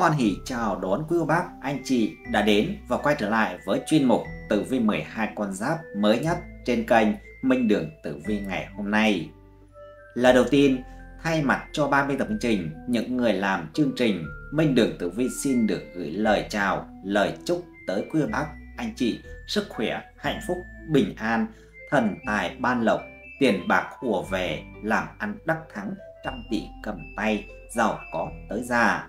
Hoan hỷ chào đón quý cô bác, anh chị đã đến và quay trở lại với chuyên mục Tử vi 12 con giáp mới nhất trên kênh Minh Đường Tử Vi ngày hôm nay. Là đầu tiên, thay mặt cho ban biên tập chương trình, những người làm chương trình Minh Đường Tử Vi xin được gửi lời chào, lời chúc tới quý bác, anh chị sức khỏe, hạnh phúc, bình an, thần tài ban lộc, tiền bạc hùa về, làm ăn đắc thắng, trăm tỷ cầm tay, giàu có tới già.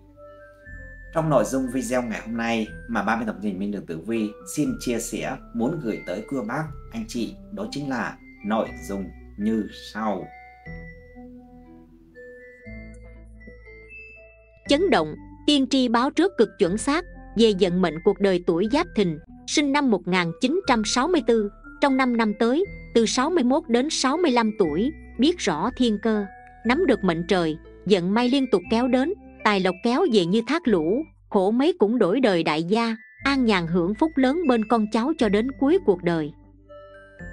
Trong nội dung video ngày hôm nay mà ban biên tập trình Minh Đường Tử Vi xin chia sẻ muốn gửi tới quý bác, anh chị đó chính là nội dung như sau. Chấn động, tiên tri báo trước cực chuẩn xác về vận mệnh cuộc đời tuổi Giáp Thìn, sinh năm 1964, trong 5 năm tới, từ 61 đến 65 tuổi, biết rõ thiên cơ, nắm được mệnh trời, vận may liên tục kéo đến, tài lộc kéo về như thác lũ, khổ mấy cũng đổi đời đại gia, an nhàn hưởng phúc lớn bên con cháu cho đến cuối cuộc đời.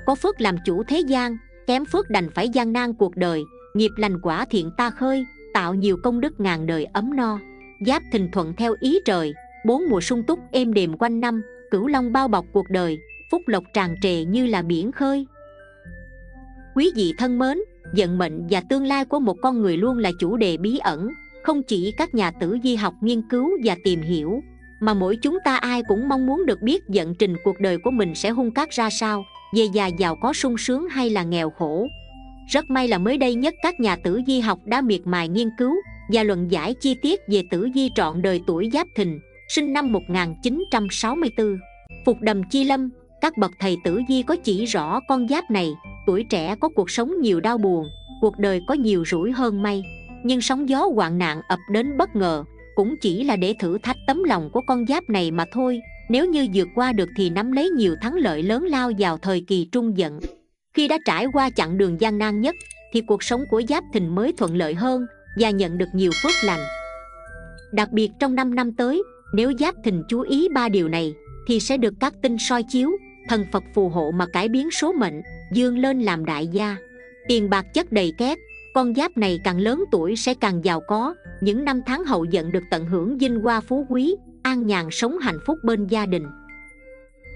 Có phước làm chủ thế gian, kém phước đành phải gian nan cuộc đời, nghiệp lành quả thiện ta khơi, tạo nhiều công đức ngàn đời ấm no. Giáp thình thuận theo ý trời, bốn mùa sung túc êm đềm quanh năm, cửu long bao bọc cuộc đời, phúc lộc tràn trề như là biển khơi. Quý vị thân mến, vận mệnh và tương lai của một con người luôn là chủ đề bí ẩn không chỉ các nhà tử di học nghiên cứu và tìm hiểu mà mỗi chúng ta ai cũng mong muốn được biết vận trình cuộc đời của mình sẽ hung cát ra sao về già giàu có sung sướng hay là nghèo khổ rất may là mới đây nhất các nhà tử di học đã miệt mài nghiên cứu và luận giải chi tiết về tử di trọn đời tuổi Giáp Thìn, sinh năm 1964. Phục đầm chi lâm, các bậc thầy tử di có chỉ rõ con giáp này, tuổi trẻ có cuộc sống nhiều đau buồn, cuộc đời có nhiều rủi hơn may nhưng sóng gió hoạn nạn ập đến bất ngờ, cũng chỉ là để thử thách tấm lòng của con giáp này mà thôi. Nếu như vượt qua được thì nắm lấy nhiều thắng lợi lớn lao vào thời kỳ trung dận khi đã trải qua chặng đường gian nan nhất, thì cuộc sống của giáp thìn mới thuận lợi hơn và nhận được nhiều phước lành. Đặc biệt trong 5 năm tới, nếu giáp thìn chú ý ba điều này, thì sẽ được các tinh soi chiếu, thần phật phù hộ mà cải biến số mệnh, dương lên làm đại gia. Tiền bạc chất đầy két con giáp này càng lớn tuổi sẽ càng giàu có. Những năm tháng hậu dận được tận hưởng vinh hoa phú quý, an nhàn sống hạnh phúc bên gia đình.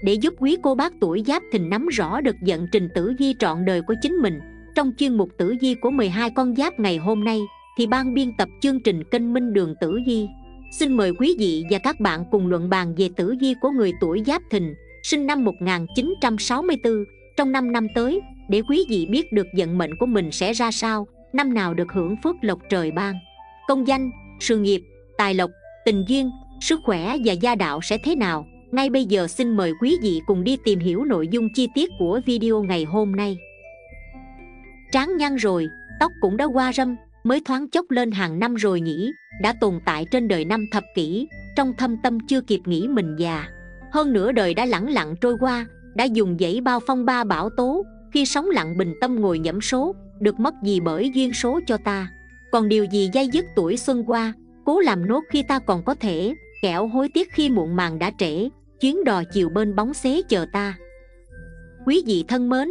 Để giúp quý cô bác tuổi giáp thìn nắm rõ được vận trình tử vi trọn đời của chính mình, trong chuyên mục tử vi của 12 con giáp ngày hôm nay, thì ban biên tập chương trình kênh minh đường tử vi xin mời quý vị và các bạn cùng luận bàn về tử vi của người tuổi giáp thìn, sinh năm 1964 trong 5 năm tới, để quý vị biết được vận mệnh của mình sẽ ra sao năm nào được hưởng phước lộc trời ban. Công danh, sự nghiệp, tài lộc, tình duyên, sức khỏe và gia đạo sẽ thế nào? Ngay bây giờ xin mời quý vị cùng đi tìm hiểu nội dung chi tiết của video ngày hôm nay. Tráng nhăn rồi, tóc cũng đã qua râm, mới thoáng chốc lên hàng năm rồi nhỉ? Đã tồn tại trên đời năm thập kỷ, trong thâm tâm chưa kịp nghĩ mình già. Hơn nửa đời đã lẳng lặng trôi qua, đã dùng dãy bao phong ba bảo tố, khi sống lặng bình tâm ngồi nhẫm số được mất gì bởi duyên số cho ta. Còn điều gì dây dứt tuổi xuân qua, cố làm nốt khi ta còn có thể, kẻo hối tiếc khi muộn màng đã trễ, chuyến đò chiều bên bóng xế chờ ta. Quý vị thân mến,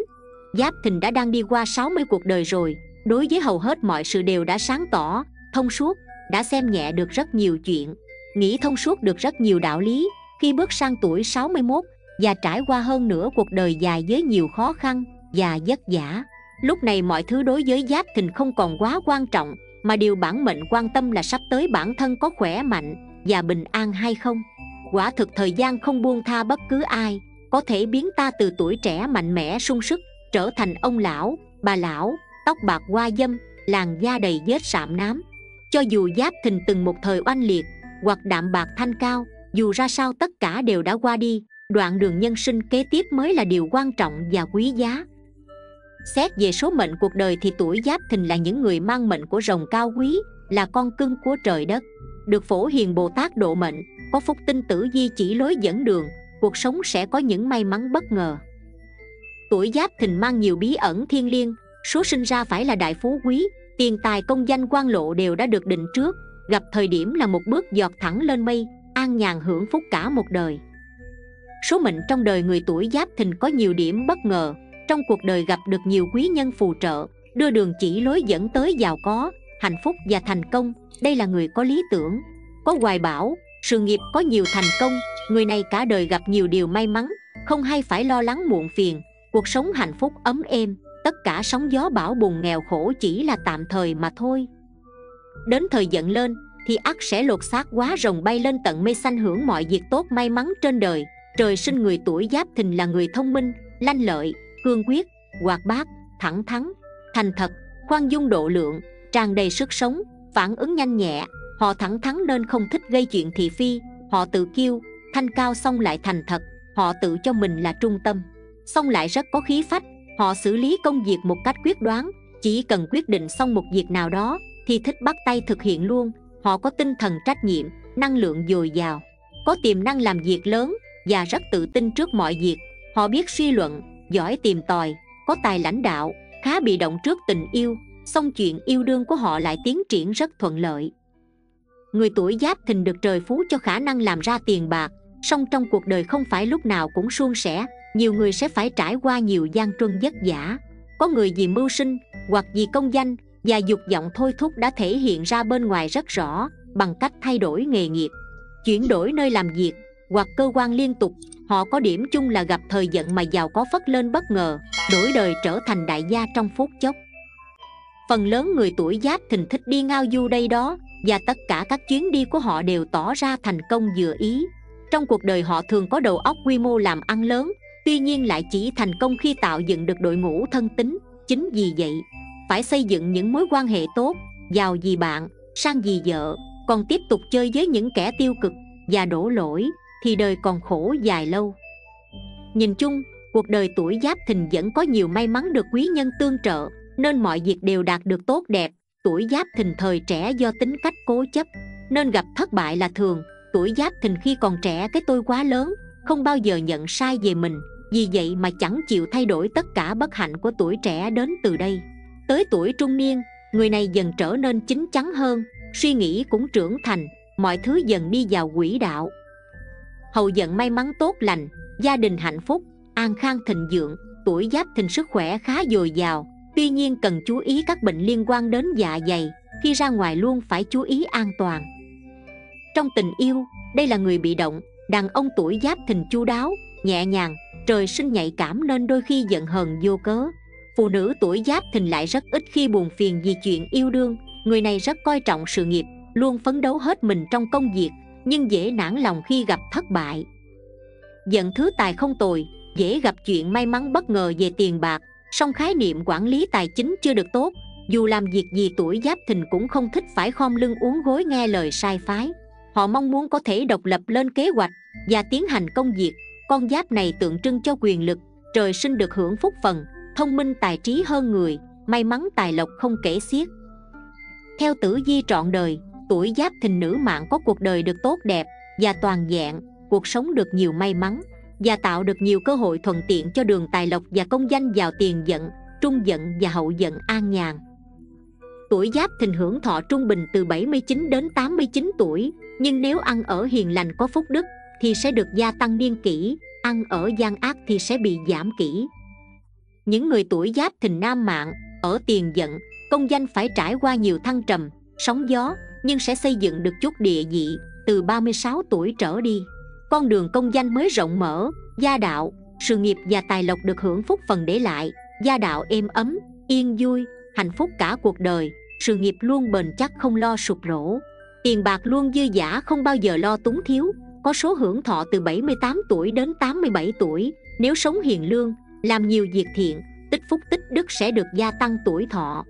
giáp thìn đã đang đi qua 60 cuộc đời rồi, đối với hầu hết mọi sự đều đã sáng tỏ, thông suốt, đã xem nhẹ được rất nhiều chuyện, nghĩ thông suốt được rất nhiều đạo lý. Khi bước sang tuổi 61 và trải qua hơn nửa cuộc đời dài với nhiều khó khăn và vất vả lúc này mọi thứ đối với giáp thìn không còn quá quan trọng, mà điều bản mệnh quan tâm là sắp tới bản thân có khỏe mạnh và bình an hay không. Quả thực thời gian không buông tha bất cứ ai, có thể biến ta từ tuổi trẻ mạnh mẽ sung sức trở thành ông lão, bà lão, tóc bạc hoa dâm, làn da đầy vết sạm nám. Cho dù giáp thìn từng một thời oanh liệt hoặc đạm bạc thanh cao, dù ra sao tất cả đều đã qua đi, đoạn đường nhân sinh kế tiếp mới là điều quan trọng và quý giá. Xét về số mệnh cuộc đời thì tuổi giáp thìn là những người mang mệnh của rồng cao quý, Là con cưng của trời đất, được phổ hiền bồ tát độ mệnh, có phúc tinh tử di chỉ lối dẫn đường, cuộc sống sẽ có những may mắn bất ngờ. Tuổi giáp thìn mang nhiều bí ẩn thiên liêng, số sinh ra phải là đại phú quý, tiền tài công danh quan lộ đều đã được định trước, gặp thời điểm là một bước giọt thẳng lên mây, an nhàn hưởng phúc cả một đời. Số mệnh trong đời người tuổi giáp thìn có nhiều điểm bất ngờ trong cuộc đời gặp được nhiều quý nhân phù trợ, đưa đường chỉ lối dẫn tới giàu có, hạnh phúc và thành công. Đây là người có lý tưởng, có hoài bão, sự nghiệp có nhiều thành công. Người này cả đời gặp nhiều điều may mắn, không hay phải lo lắng muộn phiền. Cuộc sống hạnh phúc ấm êm, tất cả sóng gió bão bùng nghèo khổ chỉ là tạm thời mà thôi. Đến thời giận lên, thì ắt sẽ lột xác quá rồng bay lên tận mây xanh hưởng mọi việc tốt may mắn trên đời. Trời sinh người tuổi giáp thìn là người thông minh, lanh lợi cương quyết, hoạt bát, thẳng thắn, thành thật, khoan dung độ lượng, tràn đầy sức sống, phản ứng nhanh nhẹ. Họ thẳng thắn nên không thích gây chuyện thị phi. Họ tự kiêu, thanh cao xong lại thành thật. Họ tự cho mình là trung tâm. Xong lại rất có khí phách. Họ xử lý công việc một cách quyết đoán. Chỉ cần quyết định xong một việc nào đó, thì thích bắt tay thực hiện luôn. Họ có tinh thần trách nhiệm, năng lượng dồi dào. Có tiềm năng làm việc lớn và rất tự tin trước mọi việc. Họ biết suy luận giỏi tìm tòi, có tài lãnh đạo, khá bị động trước tình yêu, song chuyện yêu đương của họ lại tiến triển rất thuận lợi. Người tuổi giáp thìn được trời phú cho khả năng làm ra tiền bạc, song trong cuộc đời không phải lúc nào cũng suôn sẻ, nhiều người sẽ phải trải qua nhiều gian truân vất vả. Có người vì mưu sinh, hoặc vì công danh và dục vọng thôi thúc đã thể hiện ra bên ngoài rất rõ, bằng cách thay đổi nghề nghiệp, chuyển đổi nơi làm việc hoặc cơ quan liên tục, họ có điểm chung là gặp thời giận mà giàu có phất lên bất ngờ, đổi đời trở thành đại gia trong phút chốc. Phần lớn người tuổi giáp thình thích đi ngao du đây đó, và tất cả các chuyến đi của họ đều tỏ ra thành công vừa ý. Trong cuộc đời họ thường có đầu óc quy mô làm ăn lớn, tuy nhiên lại chỉ thành công khi tạo dựng được đội ngũ thân tín chính vì vậy, phải xây dựng những mối quan hệ tốt, giàu vì bạn, sang vì vợ, còn tiếp tục chơi với những kẻ tiêu cực và đổ lỗi thì đời còn khổ dài lâu. Nhìn chung, cuộc đời tuổi giáp thìn vẫn có nhiều may mắn được quý nhân tương trợ, nên mọi việc đều đạt được tốt đẹp. Tuổi giáp thìn thời trẻ do tính cách cố chấp, nên gặp thất bại là thường. Tuổi giáp thìn khi còn trẻ, cái tôi quá lớn, không bao giờ nhận sai về mình. Vì vậy mà chẳng chịu thay đổi tất cả bất hạnh của tuổi trẻ đến từ đây. Tới tuổi trung niên, người này dần trở nên chín chắn hơn, suy nghĩ cũng trưởng thành, mọi thứ dần đi vào quỹ đạo hầu dận may mắn tốt lành, gia đình hạnh phúc, an khang thịnh vượng tuổi giáp thìn sức khỏe khá dồi dào. Tuy nhiên cần chú ý các bệnh liên quan đến dạ dày, khi ra ngoài luôn phải chú ý an toàn. Trong tình yêu, đây là người bị động, đàn ông tuổi giáp thìn chu đáo, nhẹ nhàng, trời sinh nhạy cảm nên đôi khi giận hờn vô cớ. Phụ nữ tuổi giáp thìn lại rất ít khi buồn phiền vì chuyện yêu đương, người này rất coi trọng sự nghiệp, luôn phấn đấu hết mình trong công việc nhưng dễ nản lòng khi gặp thất bại. Giận thứ tài không tồi, dễ gặp chuyện may mắn bất ngờ về tiền bạc, song khái niệm quản lý tài chính chưa được tốt, dù làm việc gì tuổi giáp thìn cũng không thích phải khom lưng uống gối nghe lời sai phái. Họ mong muốn có thể độc lập lên kế hoạch và tiến hành công việc. Con giáp này tượng trưng cho quyền lực, trời sinh được hưởng phúc phần, thông minh tài trí hơn người, may mắn tài lộc không kể xiết. Theo tử di trọn đời tuổi giáp thìn nữ mạng có cuộc đời được tốt đẹp và toàn dạng, cuộc sống được nhiều may mắn và tạo được nhiều cơ hội thuận tiện cho đường tài lộc và công danh vào tiền giận, trung giận và hậu giận an nhàn tuổi giáp thìn hưởng thọ trung bình từ 79 đến 89 tuổi, nhưng nếu ăn ở hiền lành có phúc đức thì sẽ được gia tăng niên kỷ, ăn ở gian ác thì sẽ bị giảm kỷ. những người tuổi giáp thìn nam mạng, ở tiền giận, công danh phải trải qua nhiều thăng trầm, sóng gió nhưng sẽ xây dựng được chút địa vị từ 36 tuổi trở đi. Con đường công danh mới rộng mở, gia đạo, sự nghiệp và tài lộc được hưởng phúc phần để lại. Gia đạo êm ấm, yên vui, hạnh phúc cả cuộc đời, sự nghiệp luôn bền chắc không lo sụp đổ. Tiền bạc luôn dư giả, không bao giờ lo túng thiếu, có số hưởng thọ từ 78 tuổi đến 87 tuổi. Nếu sống hiền lương, làm nhiều việc thiện, tích phúc tích đức sẽ được gia tăng tuổi thọ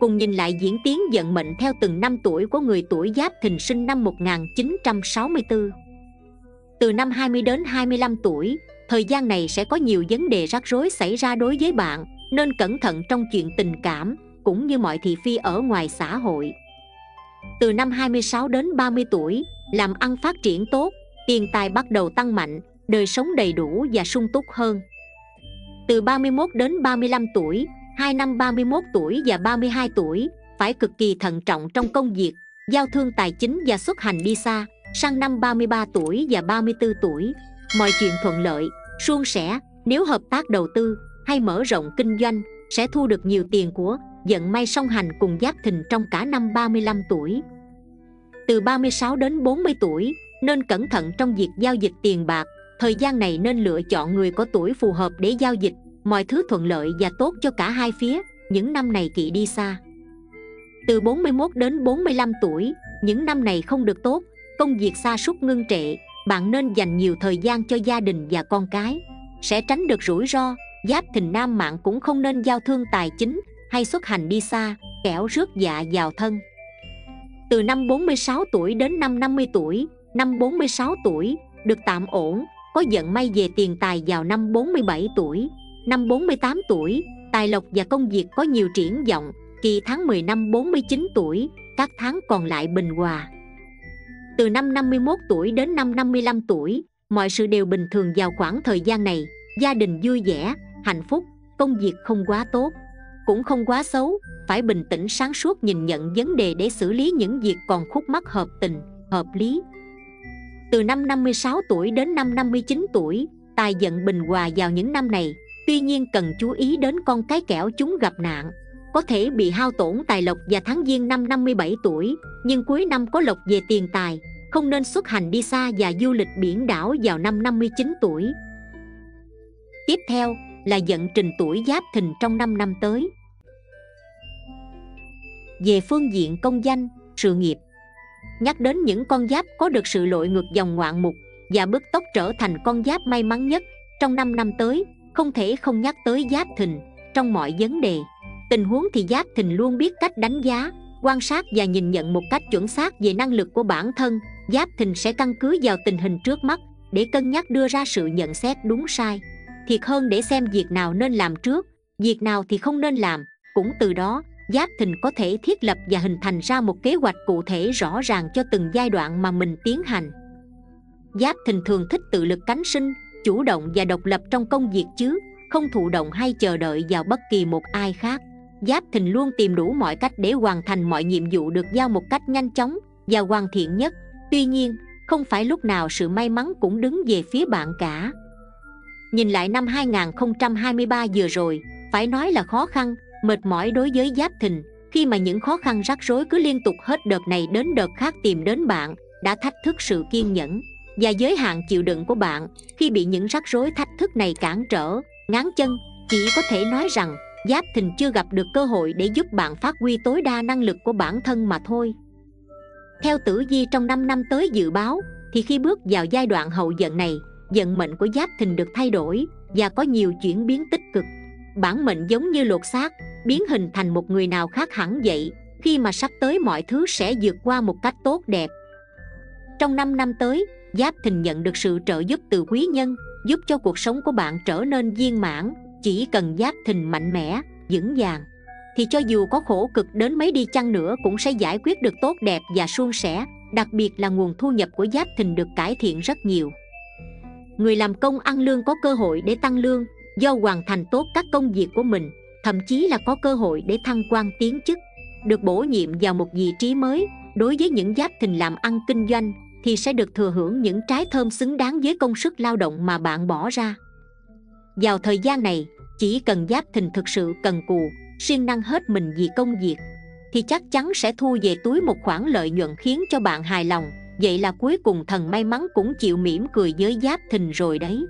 cùng nhìn lại diễn tiến vận mệnh theo từng năm tuổi của người tuổi Giáp Thìn sinh năm 1964. Từ năm 20 đến 25 tuổi, thời gian này sẽ có nhiều vấn đề rắc rối xảy ra đối với bạn, nên cẩn thận trong chuyện tình cảm cũng như mọi thị phi ở ngoài xã hội. Từ năm 26 đến 30 tuổi, làm ăn phát triển tốt, tiền tài bắt đầu tăng mạnh, đời sống đầy đủ và sung túc hơn. Từ 31 đến 35 tuổi, 2 năm 31 tuổi và 32 tuổi, phải cực kỳ thận trọng trong công việc, giao thương tài chính và xuất hành đi xa. Sang năm 33 tuổi và 34 tuổi, mọi chuyện thuận lợi, suôn sẻ, nếu hợp tác đầu tư hay mở rộng kinh doanh sẽ thu được nhiều tiền của vận may song hành cùng Giáp Thìn trong cả năm 35 tuổi. Từ 36 đến 40 tuổi Nên cẩn thận trong việc giao dịch tiền bạc. Thời gian này nên lựa chọn người có tuổi phù hợp để giao dịch. Mọi thứ thuận lợi và tốt cho cả hai phía. Những năm này kỵ đi xa. Từ 41 đến 45 tuổi Những năm này không được tốt. Công việc xa sút ngưng trệ. Bạn nên dành nhiều thời gian cho gia đình và con cái. Sẽ tránh được rủi ro. Giáp thìn nam mạng cũng không nên giao thương tài chính hay xuất hành đi xa, kẻo rước dạ vào thân. Từ năm 46 tuổi đến năm 50 tuổi, năm 46 tuổi được tạm ổn, có vận may về tiền tài vào năm 47 tuổi, năm 48 tuổi, tài lộc và công việc có nhiều triển vọng, kỳ tháng 10 năm 49 tuổi, các tháng còn lại bình hòa. Từ năm 51 tuổi đến năm 55 tuổi, mọi sự đều bình thường vào khoảng thời gian này, gia đình vui vẻ, hạnh phúc, công việc không quá tốt cũng không quá xấu phải bình tĩnh sáng suốt nhìn nhận vấn đề để xử lý những việc còn khúc mắc hợp tình hợp lý. Từ năm 56 tuổi đến năm 59 tuổi tài vận bình hòa vào những năm này tuy nhiên cần chú ý đến con cái kẻo chúng gặp nạn. Có thể bị hao tổn tài lộc và tháng giêng năm 57 tuổi, nhưng cuối năm có lộc về tiền tài, không nên xuất hành đi xa và du lịch biển đảo vào năm 59 tuổi. Tiếp theo là vận trình tuổi giáp thìn trong 5 năm tới. Về phương diện công danh, sự nghiệp. Nhắc đến những con giáp có được sự lội ngược dòng ngoạn mục và bứt tốc trở thành con giáp may mắn nhất trong 5 năm tới không thể không nhắc tới giáp thìn. Trong mọi vấn đề, tình huống thì giáp thìn luôn biết cách đánh giá, quan sát và nhìn nhận một cách chuẩn xác về năng lực của bản thân. Giáp thìn sẽ căn cứ vào tình hình trước mắt để cân nhắc đưa ra sự nhận xét đúng sai. Thiệt hơn để xem việc nào nên làm trước, việc nào thì không nên làm. Cũng từ đó, giáp thìn có thể thiết lập và hình thành ra một kế hoạch cụ thể rõ ràng cho từng giai đoạn mà mình tiến hành. Giáp thìn thường thích tự lực cánh sinh chủ động và độc lập trong công việc chứ, không thụ động hay chờ đợi vào bất kỳ một ai khác. Giáp thìn luôn tìm đủ mọi cách để hoàn thành mọi nhiệm vụ được giao một cách nhanh chóng và hoàn thiện nhất. Tuy nhiên, không phải lúc nào sự may mắn cũng đứng về phía bạn cả. Nhìn lại năm 2023 vừa rồi, phải nói là khó khăn, mệt mỏi đối với giáp thìn. Khi mà những khó khăn rắc rối cứ liên tục hết đợt này đến đợt khác tìm đến bạn, đã thách thức sự kiên nhẫn và giới hạn chịu đựng của bạn khi bị những rắc rối thách thức này cản trở. Ngán chân, chỉ có thể nói rằng, giáp thìn chưa gặp được cơ hội để giúp bạn phát huy tối đa năng lực của bản thân mà thôi. Theo tử vi trong 5 năm tới dự báo, thì khi bước vào giai đoạn hậu vận này, vận mệnh của giáp thìn được thay đổi và có nhiều chuyển biến tích cực. Bản mệnh giống như lột xác, biến hình thành một người nào khác hẳn vậy, khi mà sắp tới mọi thứ sẽ vượt qua một cách tốt đẹp. Trong 5 năm tới giáp thìn nhận được sự trợ giúp từ quý nhân, giúp cho cuộc sống của bạn trở nên viên mãn. Chỉ cần giáp thìn mạnh mẽ, vững vàng, thì cho dù có khổ cực đến mấy đi chăng nữa cũng sẽ giải quyết được tốt đẹp và suôn sẻ. Đặc biệt là nguồn thu nhập của giáp thìn được cải thiện rất nhiều. Người làm công ăn lương có cơ hội để tăng lương, do hoàn thành tốt các công việc của mình, thậm chí là có cơ hội để thăng quan tiến chức, được bổ nhiệm vào một vị trí mới. Đối với những giáp thìn làm ăn kinh doanh thì sẽ được thừa hưởng những trái thơm xứng đáng với công sức lao động mà bạn bỏ ra. Vào thời gian này, chỉ cần giáp thìn thực sự cần cù, siêng năng hết mình vì công việc, thì chắc chắn sẽ thu về túi một khoản lợi nhuận khiến cho bạn hài lòng. Vậy là cuối cùng thần may mắn cũng chịu mỉm cười với giáp thìn rồi đấy.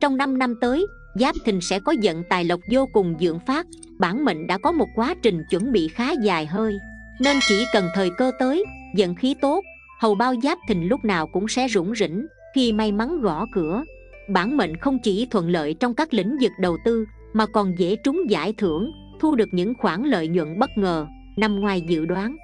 Trong 5 năm tới, giáp thìn sẽ có vận tài lộc vô cùng dưỡng phát, bản mệnh đã có một quá trình chuẩn bị khá dài hơi, nên chỉ cần thời cơ tới, vận khí tốt hầu bao giáp thìn lúc nào cũng sẽ rủng rỉnh, khi may mắn gõ cửa. Bản mệnh không chỉ thuận lợi trong các lĩnh vực đầu tư, mà còn dễ trúng giải thưởng, thu được những khoản lợi nhuận bất ngờ, nằm ngoài dự đoán.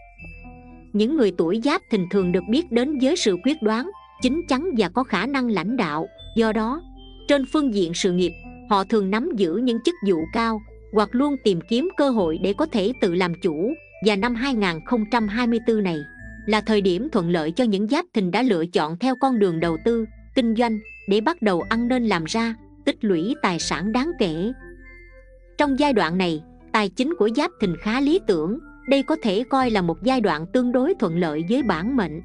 Những người tuổi giáp thìn thường được biết đến với sự quyết đoán chính chắn và có khả năng lãnh đạo. Do đó, trên phương diện sự nghiệp, họ thường nắm giữ những chức vụ cao, hoặc luôn tìm kiếm cơ hội để có thể tự làm chủ. Và năm 2024 này là thời điểm thuận lợi cho những giáp thìn đã lựa chọn theo con đường đầu tư, kinh doanh để bắt đầu ăn nên làm ra, tích lũy tài sản đáng kể. Trong giai đoạn này, tài chính của giáp thìn khá lý tưởng, đây có thể coi là một giai đoạn tương đối thuận lợi với bản mệnh.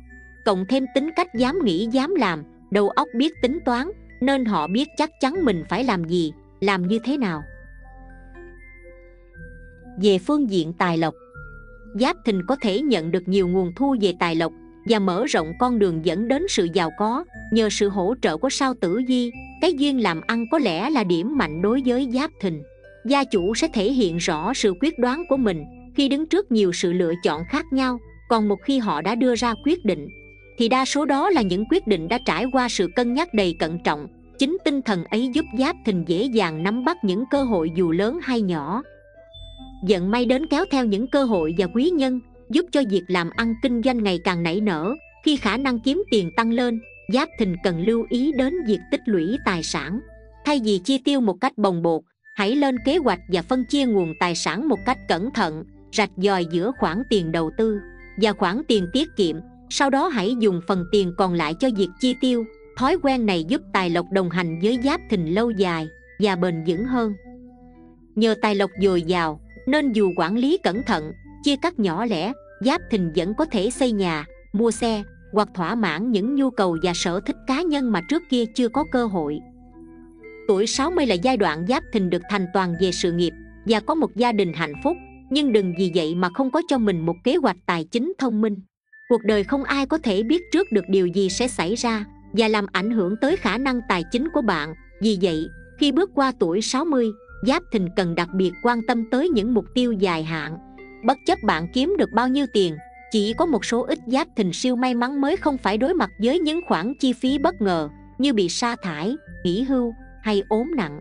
Cộng thêm tính cách dám nghĩ dám làm, đầu óc biết tính toán, nên họ biết chắc chắn mình phải làm gì, làm như thế nào. Về phương diện tài lộc, Giáp Thìn có thể nhận được nhiều nguồn thu về tài lộc và mở rộng con đường dẫn đến sự giàu có. Nhờ sự hỗ trợ của sao tử di, cái duyên làm ăn có lẽ là điểm mạnh đối với giáp thìn. Gia chủ sẽ thể hiện rõ sự quyết đoán của mình khi đứng trước nhiều sự lựa chọn khác nhau. Còn một khi họ đã đưa ra quyết định, thì đa số đó là những quyết định đã trải qua sự cân nhắc đầy cẩn trọng. Chính tinh thần ấy giúp giáp thìn dễ dàng nắm bắt những cơ hội dù lớn hay nhỏ vận may đến kéo theo những cơ hội và quý nhân, Giúp cho việc làm ăn kinh doanh ngày càng nảy nở, Khi khả năng kiếm tiền tăng lên, Giáp thìn cần lưu ý đến việc tích lũy tài sản. Thay vì chi tiêu một cách bồng bột, Hãy lên kế hoạch và phân chia nguồn tài sản một cách cẩn thận, Rạch dòi giữa khoản tiền đầu tư và khoản tiền tiết kiệm. Sau đó hãy dùng phần tiền còn lại cho việc chi tiêu. Thói quen này giúp tài lộc đồng hành với giáp thìn lâu dài và bền vững hơn. Nhờ tài lộc dồi dào nên dù quản lý cẩn thận, chia cắt nhỏ lẻ, giáp thìn vẫn có thể xây nhà, mua xe, hoặc thỏa mãn những nhu cầu và sở thích cá nhân mà trước kia chưa có cơ hội. Tuổi 60 là giai đoạn giáp thìn được thành toàn về sự nghiệp và có một gia đình hạnh phúc, nhưng đừng vì vậy mà không có cho mình một kế hoạch tài chính thông minh. Cuộc đời không ai có thể biết trước được điều gì sẽ xảy ra và làm ảnh hưởng tới khả năng tài chính của bạn. Vì vậy, khi bước qua tuổi 60 Giáp thìn cần đặc biệt quan tâm tới những mục tiêu dài hạn Bất chấp bạn kiếm được bao nhiêu tiền Chỉ có một số ít giáp thìn siêu may mắn mới không phải đối mặt với những khoản chi phí bất ngờ Như bị sa thải, nghỉ hưu hay ốm nặng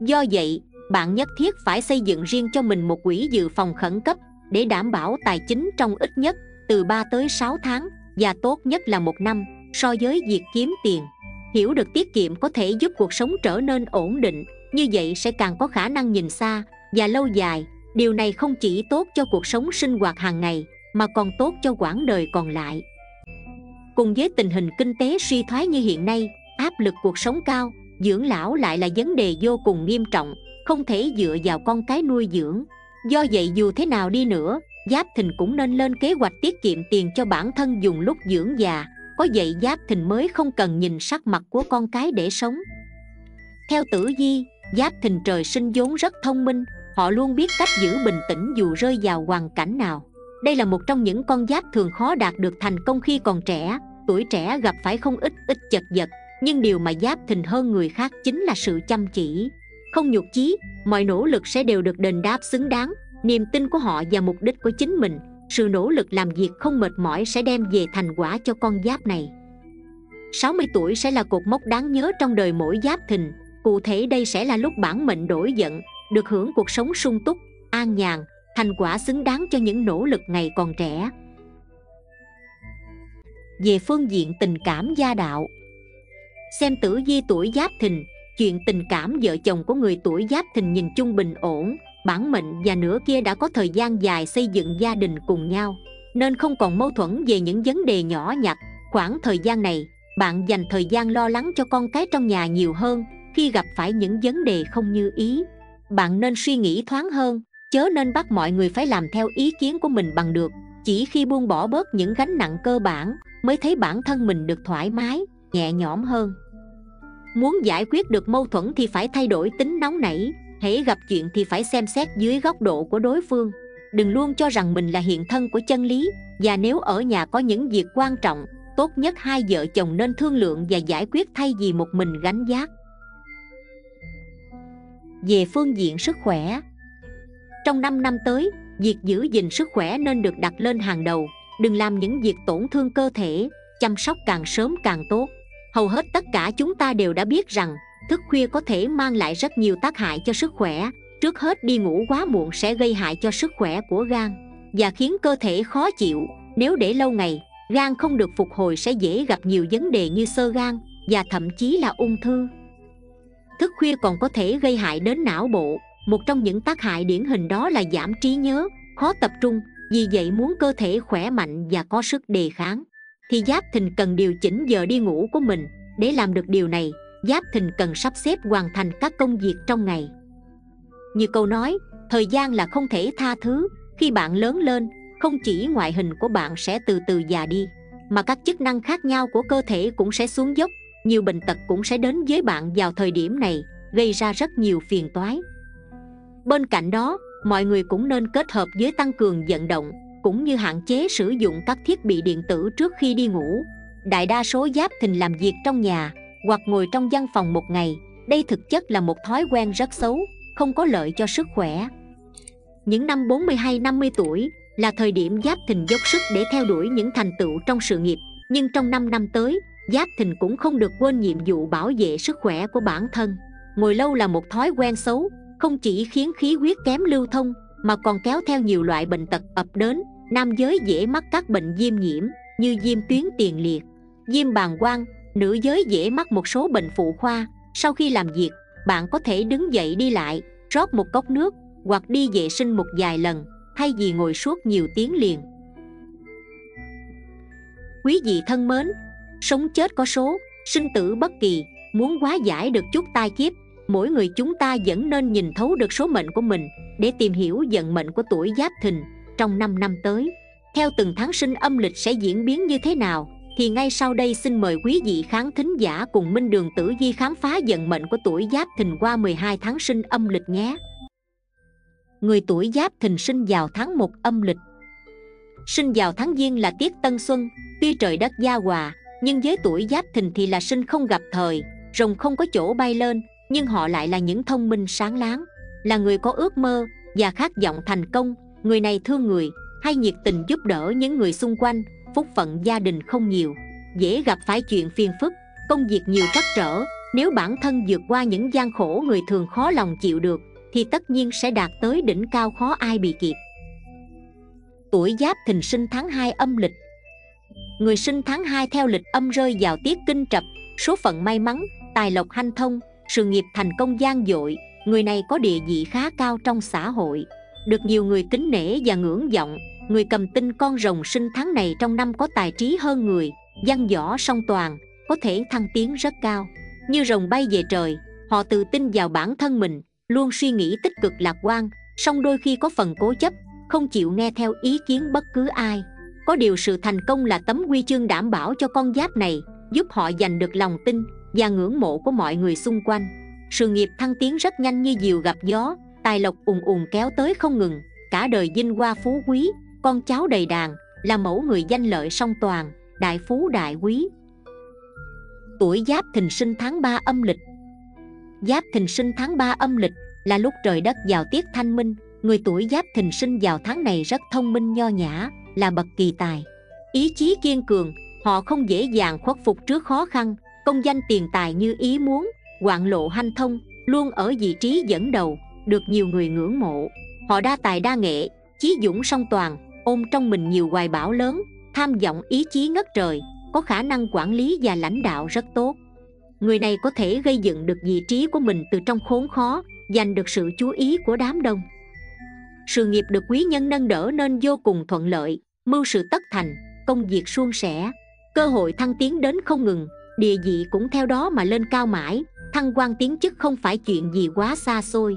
Do vậy, bạn nhất thiết phải xây dựng riêng cho mình một quỹ dự phòng khẩn cấp để đảm bảo tài chính trong ít nhất từ 3 tới 6 tháng và tốt nhất là một năm so với việc kiếm tiền. Hiểu được tiết kiệm có thể giúp cuộc sống trở nên ổn định như vậy sẽ càng có khả năng nhìn xa và lâu dài. Điều này không chỉ tốt cho cuộc sống sinh hoạt hàng ngày, mà còn tốt cho quãng đời còn lại. Cùng với tình hình kinh tế suy thoái như hiện nay, áp lực cuộc sống cao, dưỡng lão lại là vấn đề vô cùng nghiêm trọng, không thể dựa vào con cái nuôi dưỡng. Do vậy dù thế nào đi nữa, giáp thìn cũng nên lên kế hoạch tiết kiệm tiền cho bản thân dùng lúc dưỡng già. Có vậy giáp thìn mới không cần nhìn sắc mặt của con cái để sống. Theo tử di Giáp Thình trời sinh vốn rất thông minh Họ luôn biết cách giữ bình tĩnh dù rơi vào hoàn cảnh nào. Đây là một trong những con giáp thường khó đạt được thành công khi còn trẻ Tuổi trẻ gặp phải không ít ít chật vật Nhưng điều mà giáp Thình hơn người khác chính là sự chăm chỉ. Không nhục chí, mọi nỗ lực sẽ đều được đền đáp xứng đáng Niềm tin của họ và mục đích của chính mình. Sự nỗ lực làm việc không mệt mỏi sẽ đem về thành quả cho con giáp này. 60 tuổi sẽ là cột mốc đáng nhớ trong đời mỗi giáp Thình. Cụ thể đây sẽ là lúc bản mệnh đổi giận Được hưởng cuộc sống sung túc, an nhàn Thành quả xứng đáng cho những nỗ lực ngày còn trẻ. Về phương diện tình cảm gia đạo. Xem tử vi tuổi giáp thìn Chuyện tình cảm vợ chồng của người tuổi giáp thìn nhìn chung bình ổn Bản mệnh và nửa kia đã có thời gian dài xây dựng gia đình cùng nhau Nên không còn mâu thuẫn về những vấn đề nhỏ nhặt. Khoảng thời gian này, bạn dành thời gian lo lắng cho con cái trong nhà nhiều hơn khi gặp phải những vấn đề không như ý. Bạn nên suy nghĩ thoáng hơn, chớ nên bắt mọi người phải làm theo ý kiến của mình bằng được. Chỉ khi buông bỏ bớt những gánh nặng cơ bản, mới thấy bản thân mình được thoải mái, nhẹ nhõm hơn. Muốn giải quyết được mâu thuẫn thì phải thay đổi tính nóng nảy. Hễ gặp chuyện thì phải xem xét dưới góc độ của đối phương. Đừng luôn cho rằng mình là hiện thân của chân lý, và nếu ở nhà có những việc quan trọng, tốt nhất hai vợ chồng nên thương lượng và giải quyết thay vì một mình gánh giác về phương diện sức khỏe. Trong 5 năm tới, việc giữ gìn sức khỏe nên được đặt lên hàng đầu. Đừng làm những việc tổn thương cơ thể, chăm sóc càng sớm càng tốt. Hầu hết tất cả chúng ta đều đã biết rằng, thức khuya có thể mang lại rất nhiều tác hại cho sức khỏe. Trước hết đi ngủ quá muộn sẽ gây hại cho sức khỏe của gan, và khiến cơ thể khó chịu. Nếu để lâu ngày, gan không được phục hồi sẽ dễ gặp nhiều vấn đề như sơ gan, và thậm chí là ung thư thức khuya còn có thể gây hại đến não bộ. Một trong những tác hại điển hình đó là giảm trí nhớ, khó tập trung, vì vậy muốn cơ thể khỏe mạnh và có sức đề kháng. Thì giáp thìn cần điều chỉnh giờ đi ngủ của mình. Để làm được điều này, giáp thìn cần sắp xếp hoàn thành các công việc trong ngày. Như câu nói, thời gian là không thể tha thứ. Khi bạn lớn lên, không chỉ ngoại hình của bạn sẽ từ từ già đi, mà các chức năng khác nhau của cơ thể cũng sẽ xuống dốc nhiều bệnh tật cũng sẽ đến với bạn vào thời điểm này, gây ra rất nhiều phiền toái. Bên cạnh đó, mọi người cũng nên kết hợp với tăng cường vận động, cũng như hạn chế sử dụng các thiết bị điện tử trước khi đi ngủ. Đại đa số giáp thình làm việc trong nhà, hoặc ngồi trong văn phòng một ngày. Đây thực chất là một thói quen rất xấu, không có lợi cho sức khỏe. Những năm 42-50 tuổi là thời điểm giáp thình dốc sức để theo đuổi những thành tựu trong sự nghiệp, nhưng trong 5 năm tới giáp thìn cũng không được quên nhiệm vụ bảo vệ sức khỏe của bản thân. Ngồi lâu là một thói quen xấu, không chỉ khiến khí huyết kém lưu thông, mà còn kéo theo nhiều loại bệnh tật ập đến. Nam giới dễ mắc các bệnh viêm nhiễm, như viêm tuyến tiền liệt, viêm bàng quang. Nữ giới dễ mắc một số bệnh phụ khoa. Sau khi làm việc, bạn có thể đứng dậy đi lại, rót một cốc nước, hoặc đi vệ sinh một vài lần, thay vì ngồi suốt nhiều tiếng liền. Quý vị thân mến sống chết có số sinh tử bất kỳ muốn hóa giải được chút tai kiếp mỗi người chúng ta vẫn nên nhìn thấu được số mệnh của mình để tìm hiểu vận mệnh của tuổi giáp thìn trong 5 năm tới theo từng tháng sinh âm lịch sẽ diễn biến như thế nào thì ngay sau đây xin mời quý vị khán thính giả cùng Minh Đường Tử Di khám phá vận mệnh của tuổi Giáp Thìn qua 12 tháng sinh âm lịch nhé. Người tuổi Giáp Thìn sinh vào tháng 1 âm lịch. Sinh vào tháng Giêng là tiết Tân Xuân, tuy trời đất gia hòa, nhưng với tuổi Giáp Thìn thì là sinh không gặp thời, rồng không có chỗ bay lên, nhưng họ lại là những thông minh sáng láng, là người có ước mơ và khát vọng thành công, người này thương người, hay nhiệt tình giúp đỡ những người xung quanh, phúc phận gia đình không nhiều dễ gặp phải chuyện phiền phức công việc nhiều trắc trở. Nếu bản thân vượt qua những gian khổ người thường khó lòng chịu được thì tất nhiên sẽ đạt tới đỉnh cao khó ai bị kịp. Tuổi giáp thìn sinh tháng 2 âm lịch người sinh tháng 2 theo lịch âm rơi vào tiết kinh trập, số phận may mắn, tài lộc hanh thông, sự nghiệp thành công gian dội, người này có địa vị khá cao trong xã hội. Được nhiều người kính nể và ngưỡng vọng, người cầm tinh con rồng sinh tháng này trong năm có tài trí hơn người, văn võ song toàn, có thể thăng tiến rất cao. Như rồng bay về trời, họ tự tin vào bản thân mình, luôn suy nghĩ tích cực lạc quan, song đôi khi có phần cố chấp, không chịu nghe theo ý kiến bất cứ ai có điều sự thành công là tấm huy chương đảm bảo cho con giáp này, giúp họ giành được lòng tin và ngưỡng mộ của mọi người xung quanh. Sự nghiệp thăng tiến rất nhanh như diều gặp gió, tài lộc ùn ùn kéo tới không ngừng. Cả đời vinh hoa phú quý, con cháu đầy đàn, là mẫu người danh lợi song toàn, đại phú đại quý. Tuổi giáp thìn sinh tháng 3 âm lịch. Giáp thìn sinh tháng 3 âm lịch là lúc trời đất vào tiết thanh minh, người tuổi giáp thìn sinh vào tháng này rất thông minh nho nhã là bậc kỳ tài. Ý chí kiên cường, họ không dễ dàng khuất phục trước khó khăn, công danh tiền tài như ý muốn, hoạn lộ hanh thông, luôn ở vị trí dẫn đầu, được nhiều người ngưỡng mộ. Họ đa tài đa nghệ, chí dũng song toàn, ôm trong mình nhiều hoài bão lớn, tham vọng ý chí ngất trời, có khả năng quản lý và lãnh đạo rất tốt. Người này có thể gây dựng được vị trí của mình từ trong khốn khó, giành được sự chú ý của đám đông sự nghiệp được quý nhân nâng đỡ nên vô cùng thuận lợi, mưu sự tất thành, công việc suôn sẻ, cơ hội thăng tiến đến không ngừng, địa vị cũng theo đó mà lên cao mãi, thăng quan tiến chức không phải chuyện gì quá xa xôi.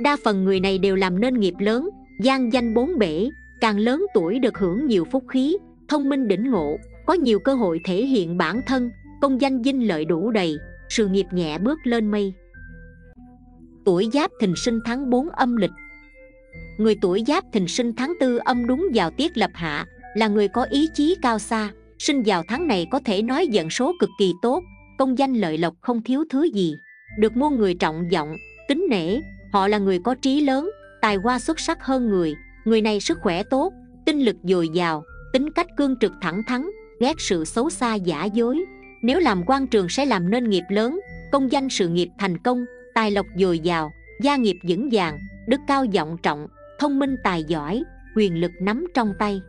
Đa phần người này đều làm nên nghiệp lớn, gian danh bốn bể, càng lớn tuổi được hưởng nhiều phúc khí, thông minh đỉnh ngộ, có nhiều cơ hội thể hiện bản thân, công danh dinh lợi đủ đầy, sự nghiệp nhẹ bước lên mây. Tuổi giáp thìn sinh tháng 4 âm lịch người tuổi giáp thìn sinh tháng tư âm đúng vào tiết lập hạ, là người có ý chí cao xa, sinh vào tháng này có thể nói vận số cực kỳ tốt, công danh lợi lộc không thiếu thứ gì, được muôn người trọng vọng, kính nể. Họ là người có trí lớn, tài hoa xuất sắc hơn người người này sức khỏe tốt, tinh lực dồi dào, tính cách cương trực thẳng thắn, ghét sự xấu xa giả dối. Nếu làm quan trường sẽ làm nên nghiệp lớn, công danh sự nghiệp thành công, tài lộc dồi dào, gia nghiệp vững vàng, đức cao vọng trọng thông minh tài giỏi, quyền lực nắm trong tay.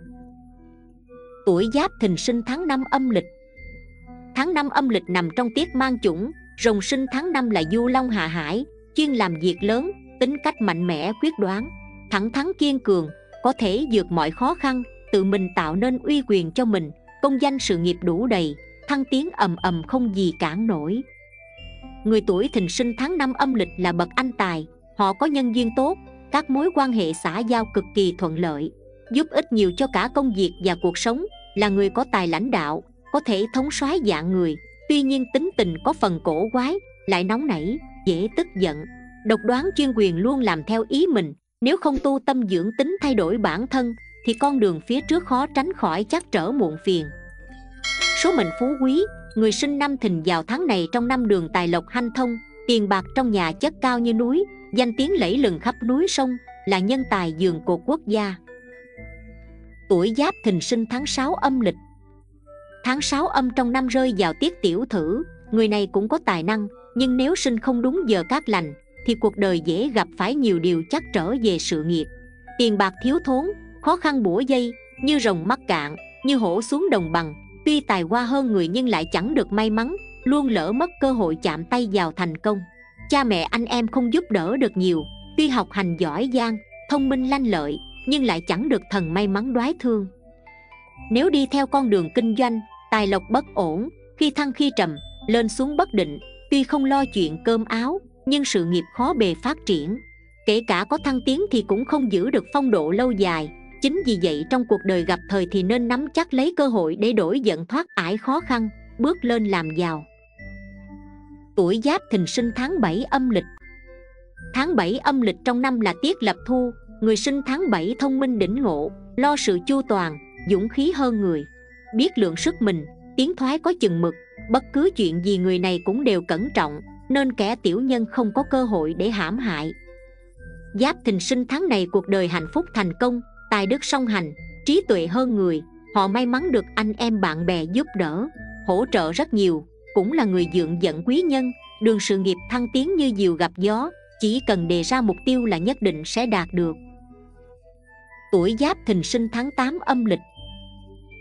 Tuổi giáp thìn sinh tháng năm âm lịch. Tháng năm âm lịch nằm trong tiết mang chủng, rồng sinh tháng năm là du long hạ hải, chuyên làm việc lớn, tính cách mạnh mẽ, quyết đoán, thẳng thắn kiên cường, có thể vượt mọi khó khăn, tự mình tạo nên uy quyền cho mình, công danh sự nghiệp đủ đầy, thăng tiến ầm ầm không gì cản nổi. Người tuổi thìn sinh tháng năm âm lịch là bậc anh tài, họ có nhân duyên tốt các mối quan hệ xã giao cực kỳ thuận lợi, giúp ích nhiều cho cả công việc và cuộc sống, là người có tài lãnh đạo, có thể thống soái dạng người. Tuy nhiên tính tình có phần cổ quái, lại nóng nảy, dễ tức giận. Độc đoán chuyên quyền luôn làm theo ý mình, nếu không tu tâm dưỡng tính thay đổi bản thân, thì con đường phía trước khó tránh khỏi chắc trở muộn phiền. Số mệnh phú quý, người sinh năm thìn vào tháng này trong năm đường tài lộc hanh thông, tiền bạc trong nhà chất cao như núi danh tiếng lẫy lừng khắp núi sông là nhân tài giường cột quốc gia. Tuổi giáp thìn sinh tháng 6 âm lịch. Tháng 6 âm trong năm rơi vào tiết tiểu thử, người này cũng có tài năng, nhưng nếu sinh không đúng giờ cát lành, thì cuộc đời dễ gặp phải nhiều điều chắc trở về sự nghiệp. Tiền bạc thiếu thốn, khó khăn bủa dây, như rồng mắc cạn, như hổ xuống đồng bằng, tuy tài hoa hơn người nhưng lại chẳng được may mắn, luôn lỡ mất cơ hội chạm tay vào thành công cha mẹ anh em không giúp đỡ được nhiều. Tuy học hành giỏi giang, thông minh lanh lợi, nhưng lại chẳng được thần may mắn đoái thương. Nếu đi theo con đường kinh doanh, tài lộc bất ổn, khi thăng khi trầm, lên xuống bất định, tuy không lo chuyện cơm áo, nhưng sự nghiệp khó bề phát triển. Kể cả có thăng tiến thì cũng không giữ được phong độ lâu dài. Chính vì vậy trong cuộc đời gặp thời thì nên nắm chắc lấy cơ hội để đổi giận thoát ải khó khăn, bước lên làm giàu tuổi giáp thìn sinh tháng 7 âm lịch. Tháng 7 âm lịch trong năm là tiết lập thu, người sinh tháng 7 thông minh đỉnh ngộ, lo sự chu toàn, dũng khí hơn người, biết lượng sức mình, tiến thoái có chừng mực, bất cứ chuyện gì người này cũng đều cẩn trọng, nên kẻ tiểu nhân không có cơ hội để hãm hại. Giáp thìn sinh tháng này cuộc đời hạnh phúc thành công, tài đức song hành, trí tuệ hơn người, họ may mắn được anh em bạn bè giúp đỡ, hỗ trợ rất nhiều cũng là người dượng dẫn quý nhân, đường sự nghiệp thăng tiến như diều gặp gió, chỉ cần đề ra mục tiêu là nhất định sẽ đạt được. Tuổi giáp thìn sinh tháng 8 âm lịch.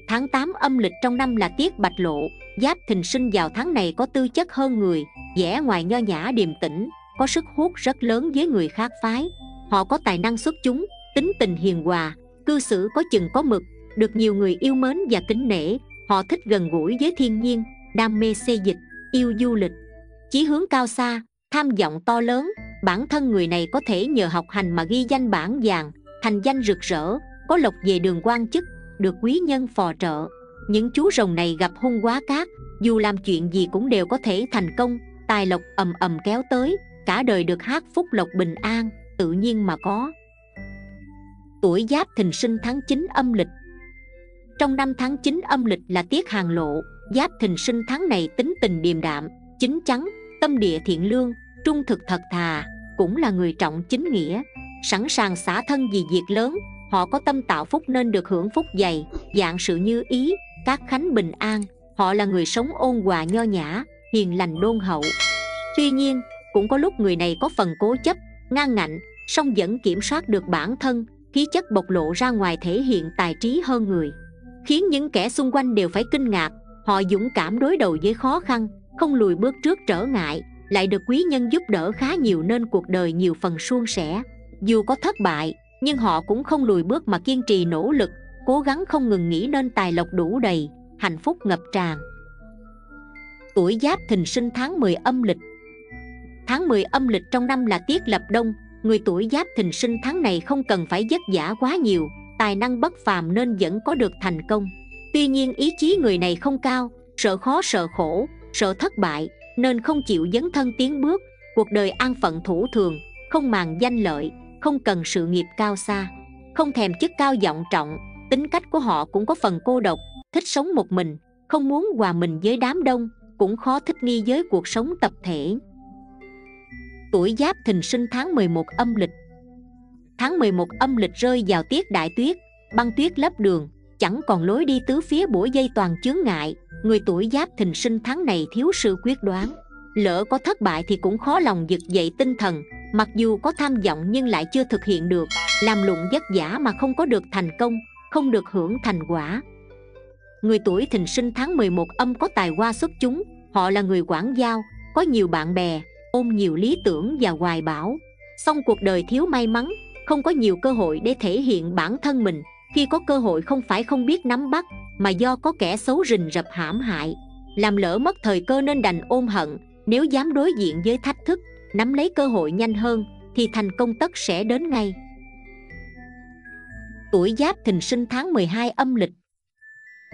Tháng 8 âm lịch trong năm là tiết bạch lộ, giáp thìn sinh vào tháng này có tư chất hơn người, vẻ ngoài nho nhã điềm tĩnh, có sức hút rất lớn với người khác phái. Họ có tài năng xuất chúng, tính tình hiền hòa, cư xử có chừng có mực, được nhiều người yêu mến và kính nể. Họ thích gần gũi với thiên nhiên đam mê xê dịch, yêu du lịch. Chí hướng cao xa, tham vọng to lớn. Bản thân người này có thể nhờ học hành mà ghi danh bản vàng, thành danh rực rỡ, có lộc về đường quan chức, được quý nhân phò trợ. Những chú rồng này gặp hung quá cát, dù làm chuyện gì cũng đều có thể thành công. Tài lộc ầm ầm kéo tới, cả đời được hát phúc lộc bình an, tự nhiên mà có. Tuổi giáp thìn sinh tháng 9 âm lịch. Trong năm tháng 9 âm lịch là tiết hàng lộ giáp thìn sinh tháng này tính tình điềm đạm chính chắn, tâm địa thiện lương, trung thực thật thà, cũng là người trọng chính nghĩa. Sẵn sàng xả thân vì việc lớn, họ có tâm tạo phúc nên được hưởng phúc dày, dạng sự như ý, các khánh bình an. Họ là người sống ôn hòa nho nhã, hiền lành đôn hậu. Tuy nhiên, cũng có lúc người này có phần cố chấp, ngang ngạnh, song vẫn kiểm soát được bản thân, khí chất bộc lộ ra ngoài thể hiện tài trí hơn người. Khiến những kẻ xung quanh đều phải kinh ngạc họ dũng cảm đối đầu với khó khăn, không lùi bước trước trở ngại, lại được quý nhân giúp đỡ khá nhiều nên cuộc đời nhiều phần suôn sẻ. Dù có thất bại, nhưng họ cũng không lùi bước mà kiên trì nỗ lực, cố gắng không ngừng nghỉ nên tài lộc đủ đầy, hạnh phúc ngập tràn. Tuổi giáp thìn sinh tháng 10 âm lịch. Tháng 10 âm lịch trong năm là tiết lập đông, người tuổi giáp thìn sinh tháng này không cần phải vất vả quá nhiều, tài năng bất phàm nên vẫn có được thành công tuy nhiên ý chí người này không cao, sợ khó sợ khổ, sợ thất bại, nên không chịu dấn thân tiến bước. Cuộc đời an phận thủ thường, không màng danh lợi, không cần sự nghiệp cao xa, không thèm chức cao vọng trọng. Tính cách của họ cũng có phần cô độc, thích sống một mình, không muốn hòa mình với đám đông, cũng khó thích nghi với cuộc sống tập thể. Tuổi giáp thìn sinh tháng 11 âm lịch. Tháng 11 âm lịch rơi vào tiết đại tuyết, băng tuyết lấp đường chẳng còn lối đi tứ phía bủa dây toàn chướng ngại. Người tuổi giáp thìn sinh tháng này thiếu sự quyết đoán. Lỡ có thất bại thì cũng khó lòng giật dậy tinh thần. Mặc dù có tham vọng nhưng lại chưa thực hiện được. Làm lụng vất vả mà không có được thành công, không được hưởng thành quả. Người tuổi thìn sinh tháng 11 âm có tài hoa xuất chúng. Họ là người quảng giao, có nhiều bạn bè, ôm nhiều lý tưởng và hoài bão. Song cuộc đời thiếu may mắn, không có nhiều cơ hội để thể hiện bản thân mình khi có cơ hội không phải không biết nắm bắt, mà do có kẻ xấu rình rập hãm hại, làm lỡ mất thời cơ nên đành ôm hận, nếu dám đối diện với thách thức, nắm lấy cơ hội nhanh hơn, thì thành công tất sẽ đến ngay. Tuổi giáp thìn sinh tháng 12 âm lịch.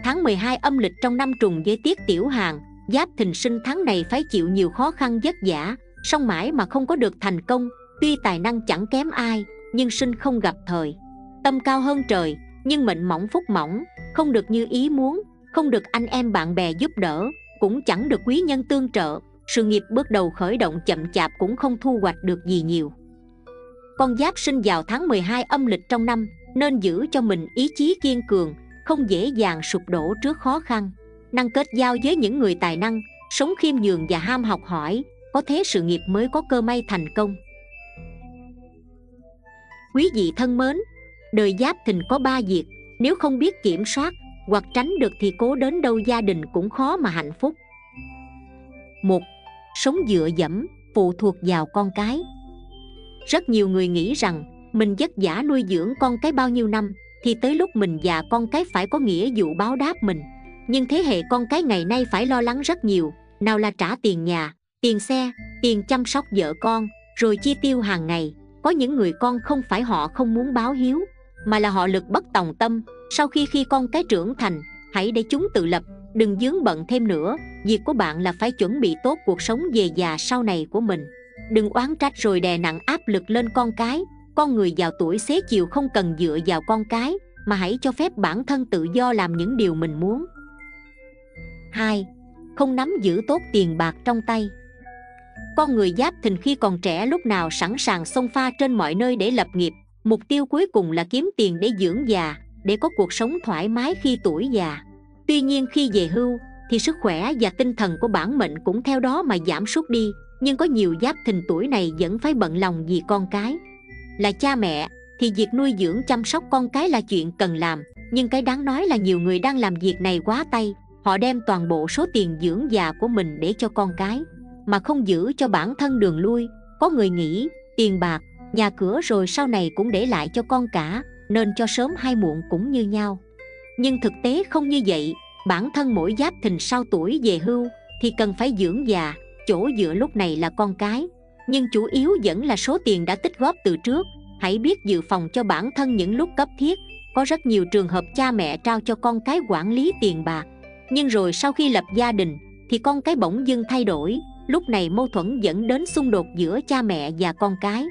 Tháng 12 âm lịch trong năm trùng với tiết tiểu hàng giáp thìn sinh tháng này phải chịu nhiều khó khăn vất vả, song mãi mà không có được thành công, tuy tài năng chẳng kém ai, nhưng sinh không gặp thời. Tâm cao hơn trời nhưng mệnh mỏng phúc mỏng, không được như ý muốn, không được anh em bạn bè giúp đỡ, cũng chẳng được quý nhân tương trợ. Sự nghiệp bước đầu khởi động chậm chạp cũng không thu hoạch được gì nhiều. Con giáp sinh vào tháng 12 âm lịch trong năm, nên giữ cho mình ý chí kiên cường, không dễ dàng sụp đổ trước khó khăn. Năng kết giao với những người tài năng, sống khiêm nhường và ham học hỏi, có thế sự nghiệp mới có cơ may thành công. Quý vị thân mến đời giáp thìn có ba việc, nếu không biết kiểm soát hoặc tránh được thì cố đến đâu gia đình cũng khó mà hạnh phúc. Một, sống dựa dẫm, phụ thuộc vào con cái. Rất nhiều người nghĩ rằng mình vất vả nuôi dưỡng con cái bao nhiêu năm thì tới lúc mình già con cái phải có nghĩa vụ báo đáp mình. Nhưng thế hệ con cái ngày nay phải lo lắng rất nhiều, nào là trả tiền nhà, tiền xe, tiền chăm sóc vợ con, rồi chi tiêu hàng ngày. Có những người con không phải họ không muốn báo hiếu mà là họ lực bất tòng tâm. Sau khi khi con cái trưởng thành, hãy để chúng tự lập, đừng dướng bận thêm nữa. Việc của bạn là phải chuẩn bị tốt cuộc sống về già sau này của mình. Đừng oán trách rồi đè nặng áp lực lên con cái. Con người vào tuổi xế chiều không cần dựa vào con cái, mà hãy cho phép bản thân tự do làm những điều mình muốn. 2. Không nắm giữ tốt tiền bạc trong tay. Con người giáp thình khi còn trẻ lúc nào sẵn sàng xông pha trên mọi nơi để lập nghiệp. Mục tiêu cuối cùng là kiếm tiền để dưỡng già, Để có cuộc sống thoải mái khi tuổi già. Tuy nhiên khi về hưu, Thì sức khỏe và tinh thần của bản mệnh cũng theo đó mà giảm sút đi, Nhưng có nhiều giáp thìn tuổi này vẫn phải bận lòng vì con cái. Là cha mẹ, Thì việc nuôi dưỡng chăm sóc con cái là chuyện cần làm, Nhưng cái đáng nói là nhiều người đang làm việc này quá tay, họ đem toàn bộ số tiền dưỡng già của mình để cho con cái, mà không giữ cho bản thân đường lui. Có người nghĩ, tiền bạc nhà cửa rồi sau này cũng để lại cho con cả, nên cho sớm hay muộn cũng như nhau. Nhưng thực tế không như vậy, bản thân mỗi giáp thìn sau tuổi về hưu thì cần phải dưỡng già, chỗ dựa lúc này là con cái. Nhưng chủ yếu vẫn là số tiền đã tích góp từ trước. Hãy biết dự phòng cho bản thân những lúc cấp thiết. Có rất nhiều trường hợp cha mẹ trao cho con cái quản lý tiền bạc. Nhưng rồi sau khi lập gia đình, thì con cái bỗng dưng thay đổi. Lúc này mâu thuẫn dẫn đến xung đột giữa cha mẹ và con cái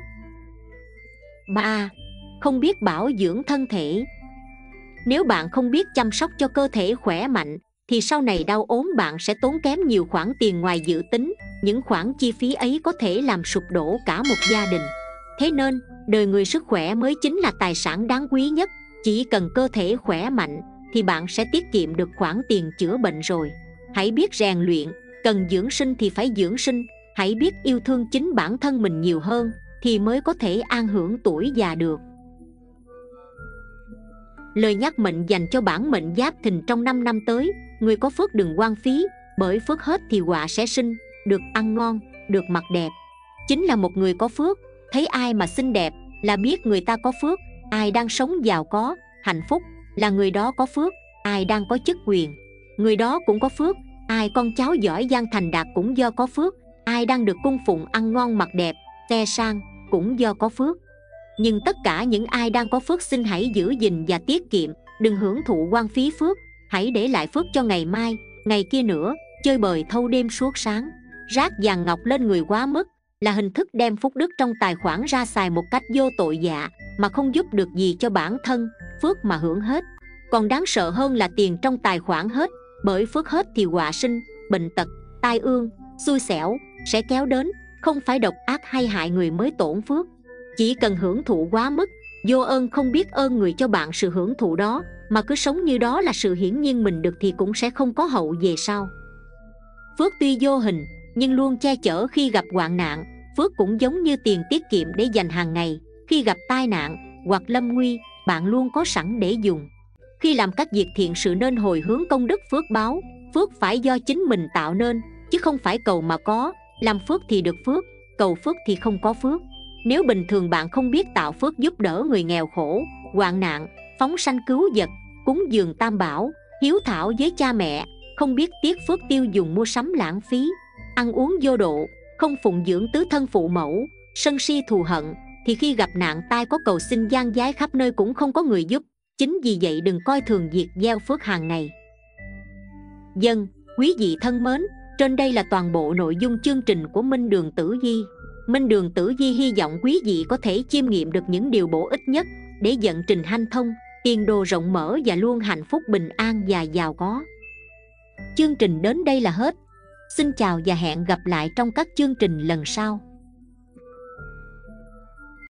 ba, không biết bảo dưỡng thân thể. Nếu bạn không biết chăm sóc cho cơ thể khỏe mạnh, thì sau này đau ốm bạn sẽ tốn kém nhiều khoản tiền ngoài dự tính, những khoản chi phí ấy có thể làm sụp đổ cả một gia đình. Thế nên, đời người sức khỏe mới chính là tài sản đáng quý nhất. Chỉ cần cơ thể khỏe mạnh, thì bạn sẽ tiết kiệm được khoản tiền chữa bệnh rồi. Hãy biết rèn luyện, cần dưỡng sinh thì phải dưỡng sinh. Hãy biết yêu thương chính bản thân mình nhiều hơn thì mới có thể an hưởng tuổi già được. Lời nhắc mệnh dành cho bản mệnh giáp thìn trong 5 năm tới, người có phước đừng quan phí, bởi phước hết thì họa sẽ sinh, được ăn ngon, được mặc đẹp. Chính là một người có phước, thấy ai mà xinh đẹp, là biết người ta có phước, ai đang sống giàu có, hạnh phúc, là người đó có phước, ai đang có chức quyền. Người đó cũng có phước, ai con cháu giỏi giang thành đạt cũng do có phước, ai đang được cung phụng ăn ngon mặc đẹp xe sang cũng do có phước. Nhưng tất cả những ai đang có phước xin hãy giữ gìn và tiết kiệm, đừng hưởng thụ quan phí phước. Hãy để lại phước cho ngày mai, ngày kia nữa, chơi bời thâu đêm suốt sáng. Rác vàng ngọc lên người quá mức là hình thức đem phúc đức trong tài khoản ra xài một cách vô tội dạ mà không giúp được gì cho bản thân, phước mà hưởng hết. Còn đáng sợ hơn là tiền trong tài khoản hết, bởi phước hết thì họa sinh, bệnh tật, tai ương, xui xẻo sẽ kéo đến không phải độc ác hay hại người mới tổn phước. Chỉ cần hưởng thụ quá mức, vô ơn không biết ơn người cho bạn sự hưởng thụ đó, mà cứ sống như đó là sự hiển nhiên mình được thì cũng sẽ không có hậu về sau. Phước tuy vô hình, nhưng luôn che chở khi gặp hoạn nạn. Phước cũng giống như tiền tiết kiệm để dành hàng ngày. Khi gặp tai nạn hoặc lâm nguy, bạn luôn có sẵn để dùng. Khi làm các việc thiện sự nên hồi hướng công đức phước báo. Phước phải do chính mình tạo nên, chứ không phải cầu mà có làm phước thì được phước, cầu phước thì không có phước. Nếu bình thường bạn không biết tạo phước giúp đỡ người nghèo khổ, hoạn nạn, phóng sanh cứu vật, cúng dường tam bảo, hiếu thảo với cha mẹ, không biết tiếc phước tiêu dùng mua sắm lãng phí, ăn uống vô độ, không phụng dưỡng tứ thân phụ mẫu, sân si thù hận, thì khi gặp nạn tai có cầu xin gian giái khắp nơi cũng không có người giúp. Chính vì vậy đừng coi thường việc gieo phước hàng ngày. Dân, quý vị thân mến trên đây là toàn bộ nội dung chương trình của minh đường tử di. Minh đường tử di hy vọng quý vị có thể chiêm nghiệm được những điều bổ ích nhất để dẫn trình hanh thông, tiền đồ rộng mở và luôn hạnh phúc bình an và giàu có. Chương trình đến đây là hết. Xin chào và hẹn gặp lại trong các chương trình lần sau.